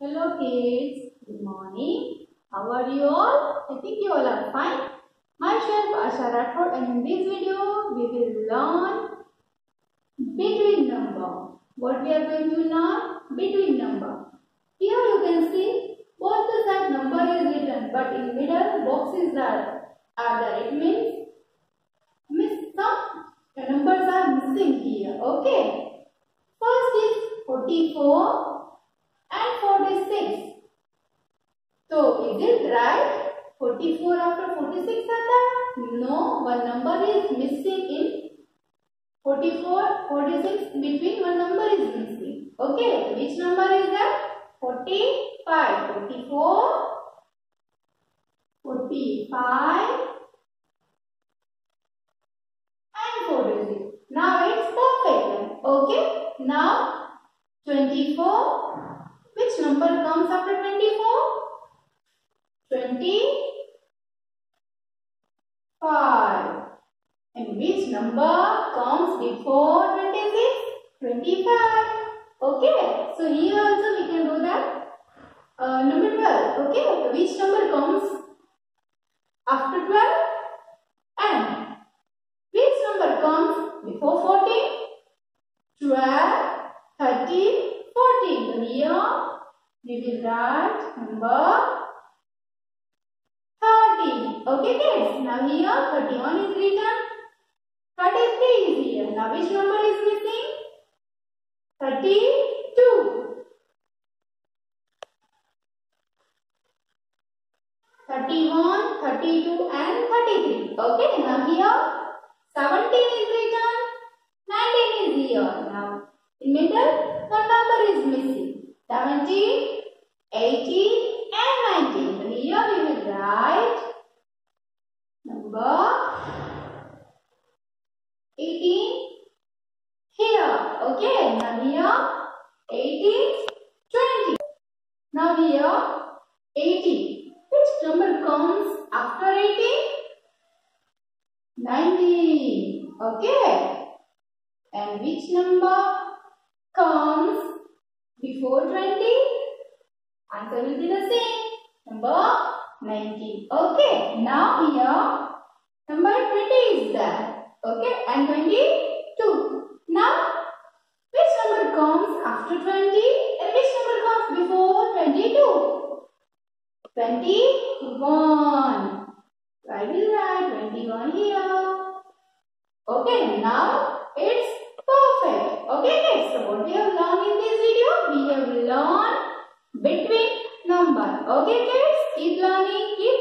Hello kids, good morning. How are you all? I think you all are fine. Myself Asha Rathod and in this video we will learn between number. What we are going to learn? Between number. Here you can see both the side number is written but in middle boxes are, are there. It means miss some numbers are missing here. Okay. First is 44 and 46. So is it right? 44 after 46 आता No, one number is missing in 44, 46 between one number is missing. Okay, which number is that? 45, 44, 45 and 46. Now it's perfect. Okay, now 24 which number comes after 24? 25. And which number comes before 26? 25. Okay. So here also we can do that. Uh, number 12. Okay. Which number comes after 12? And which number comes before 14? We will write number 13. Okay kids. Now here 31 is written. 33 is here. Now which number is missing? 32. 31, 32 and 33. Okay. Now here 17 is written. 19 is here. Now in middle one number is missing. 17, 18 and 19. So here we will write number 18 here. Okay. Now here 18, 20. Now here 80. Which number comes after 80? 90. Okay. And which number comes before 20? Answer will be the same. Number 19. Okay. Now here number 20 is there. Okay. And 22. Now which number comes after 20 and which number comes before 22? 21. I will write 21 here. Okay. Now it's we have learned between number. Okay kids, keep learning, keep